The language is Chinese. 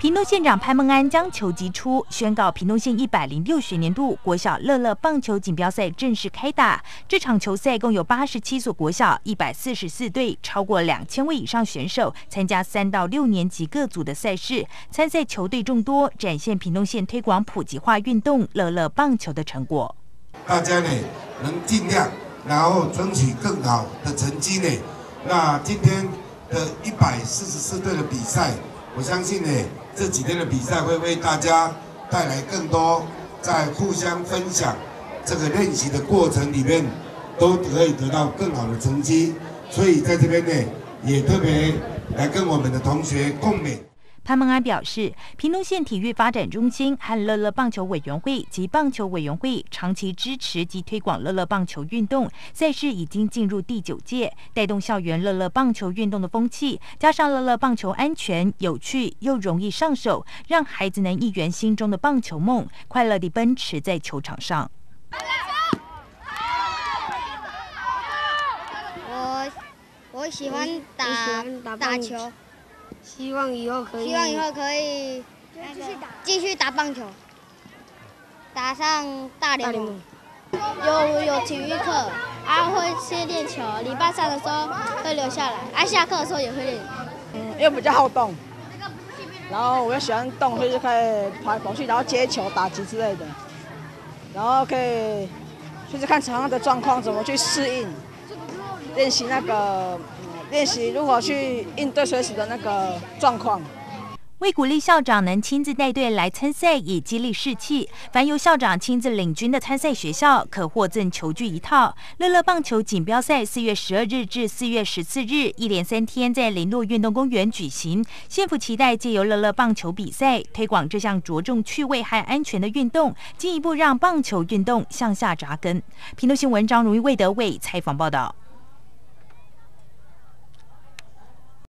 屏东县长潘孟安将球击出，宣告屏东县一百零六学年度国小乐乐棒球锦标赛正式开打。这场球赛共有八十七所国小、一百四十四队，超过两千位以上选手参加三到六年级各组的赛事。参赛球队众多，展现屏东县推广普及化运动乐乐棒球的成果。大家呢能尽量，然后争取更好的成绩呢。那今天的一百四十四队的比赛，我相信呢。这几天的比赛会为大家带来更多，在互相分享这个练习的过程里面，都可以得到更好的成绩。所以在这边呢，也特别来跟我们的同学共勉。潘孟安表示，屏东县体育发展中心和乐乐棒球委员会及棒球委员会长期支持及推广乐乐棒球运动赛事，已经进入第九届，带动校园乐乐棒球运动的风气。加上乐乐棒球安全、有趣又容易上手，让孩子能一圆心中的棒球梦，快乐地奔驰在球场上。我我喜欢打打球。希望以后可以，希望以后可以继续打，继续打棒球，打上大联盟。有有体育课，啊会去练球，礼拜三的时候会留下来，啊下课的时候也会练。嗯，因为比较好动，然后我又喜欢动，所以就可以跑来跑去，然后接球、打击之类的，然后可以就是看场上的状况怎么去适应，练习那个。练习如何去应对随时的那个状况。为鼓励校长能亲自带队来参赛，以激励士气，凡由校长亲自领军的参赛学校，可获赠球具一套。乐乐棒球锦标赛四月十二日至四月十四日，一连三天在林路运动公园举行。县府期待借由乐乐棒球比赛，推广这项着重趣味和安全的运动，进一步让棒球运动向下扎根。平头新闻张如意、魏德伟采访报道。